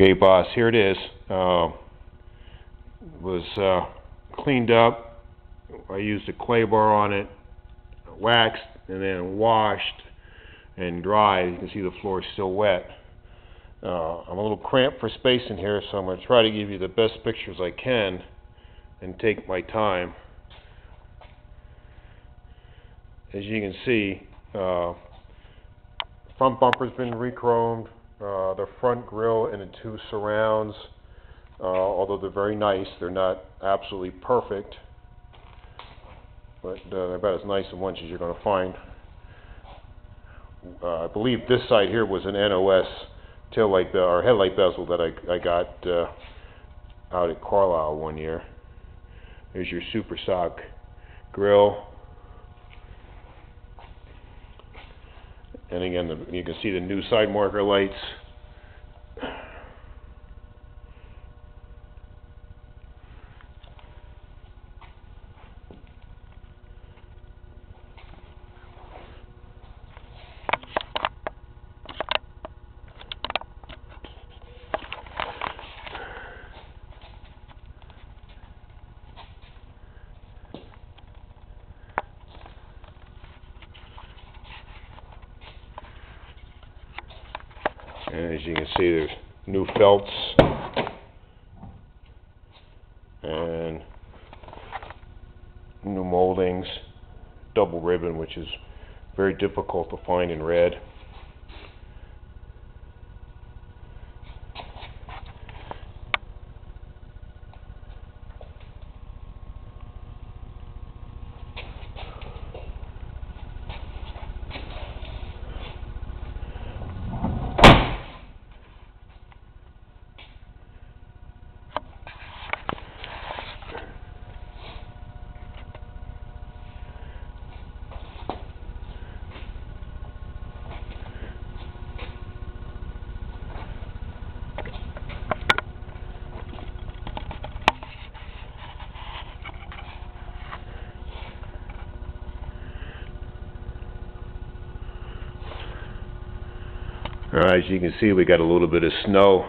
Okay, boss, here it is. Uh, was uh, cleaned up. I used a clay bar on it, waxed, and then washed and dried. You can see the floor is still wet. Uh, I'm a little cramped for space in here, so I'm going to try to give you the best pictures I can and take my time. As you can see, uh, front bumper's been re-chromed, uh, the front grille and the two surrounds, uh, although they're very nice, they're not absolutely perfect, but uh, they're about as nice a bunch as you're going to find. Uh, I believe this side here was an NOS tail light be- or headlight bezel that I, I got uh, out at Carlisle one year. There's your Super Stock grill. And again, you can see the new side marker lights. And as you can see, there's new felts and new moldings, double ribbon, which is very difficult to find in red. Alright, as you can see, we got a little bit of snow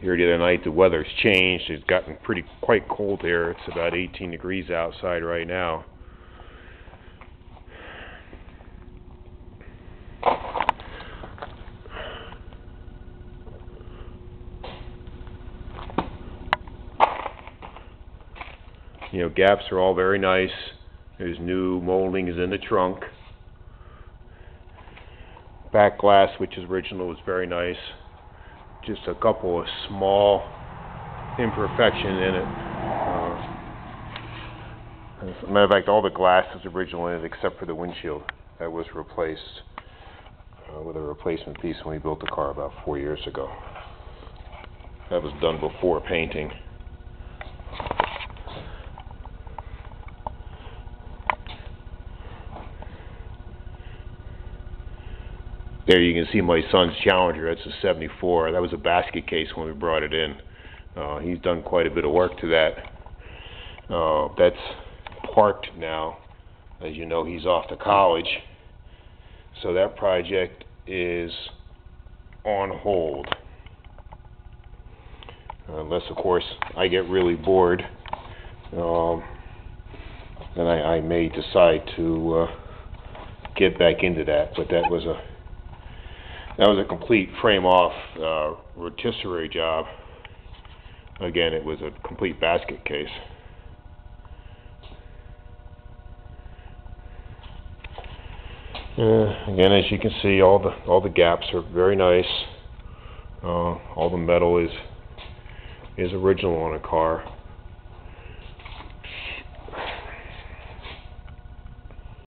here the other night. The weather's changed. It's gotten pretty quite cold here. It's about 18 degrees outside right now. You know, gaps are all very nice. There's new moldings in the trunk. Back glass, which is original, is very nice. Just a couple of small imperfections in it. Uh, as a matter of fact, all the glass is original in it except for the windshield that was replaced uh, with a replacement piece when we built the car about four years ago. That was done before painting. There you can see my son's Challenger. That's a 74. That was a basket case when we brought it in. Uh, he's done quite a bit of work to that. Uh, that's parked now. As you know, he's off to college. So that project is on hold. Unless, of course, I get really bored. Um, then I, I may decide to uh, get back into that. But that was a that was a complete frame off uh, rotisserie job. Again, it was a complete basket case. Uh, again, as you can see, all the all the gaps are very nice. Uh, all the metal is is original on a car.